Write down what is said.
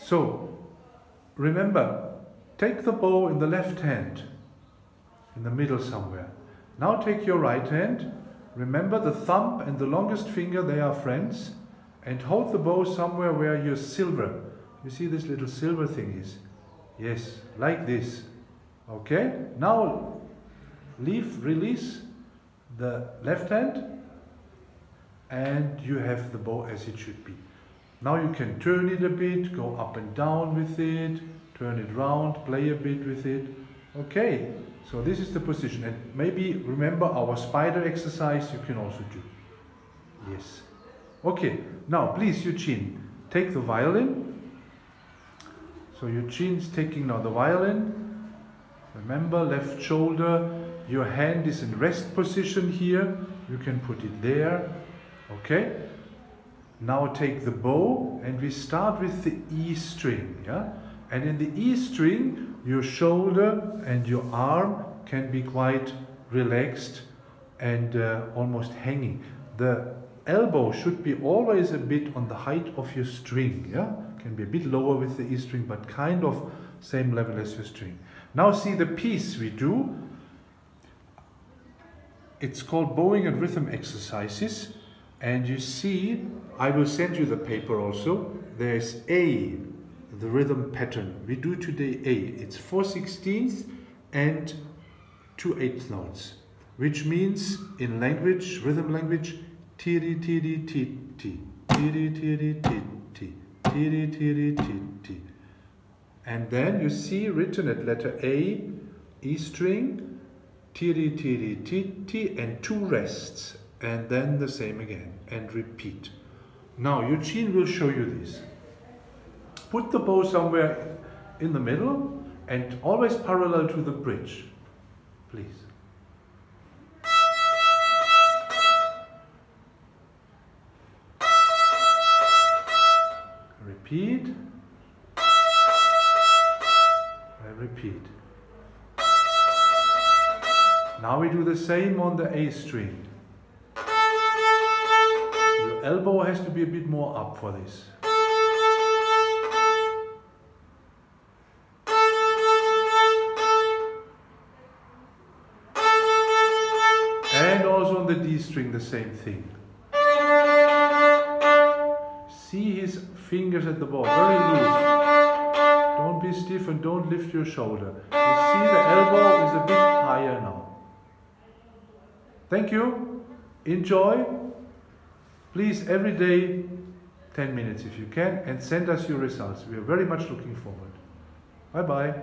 So, remember, take the bow in the left hand, in the middle somewhere. Now take your right hand, remember the thumb and the longest finger, they are friends, and hold the bow somewhere where your silver, you see this little silver thing is? Yes, like this. Okay, now leave, release the left hand and you have the bow as it should be. Now you can turn it a bit, go up and down with it, turn it round, play a bit with it. Okay, so this is the position. And maybe remember our spider exercise you can also do. Yes. Okay, now please Eugene, take the violin. So Eugene's taking now the violin. Remember, left shoulder, your hand is in rest position here. You can put it there. Okay? Now take the bow and we start with the E string. Yeah? And in the E string, your shoulder and your arm can be quite relaxed and uh, almost hanging. The elbow should be always a bit on the height of your string. Yeah? Can be a bit lower with the E string, but kind of same level as your string. Now see the piece we do. It's called bowing and rhythm exercises. And you see, I will send you the paper also. There's A, the rhythm pattern. We do today A. It's 4 sixteenths and 2 eighth notes, which means in language, rhythm language, tiri tiri ti ti, tiri tiri ti ti, tiri tiri ti ti. And then you see written at letter A, E string, tiri tiri ti ti, and two rests, and then the same again, and repeat. Now Eugene will show you this. Put the bow somewhere in the middle and always parallel to the bridge, please. Repeat. I repeat. Now we do the same on the A string. Elbow has to be a bit more up for this. And also on the D string the same thing. See his fingers at the bow, very loose. Don't be stiff and don't lift your shoulder. You see the elbow is a bit higher now. Thank you. Enjoy. Please every day 10 minutes if you can and send us your results. We are very much looking forward. Bye bye.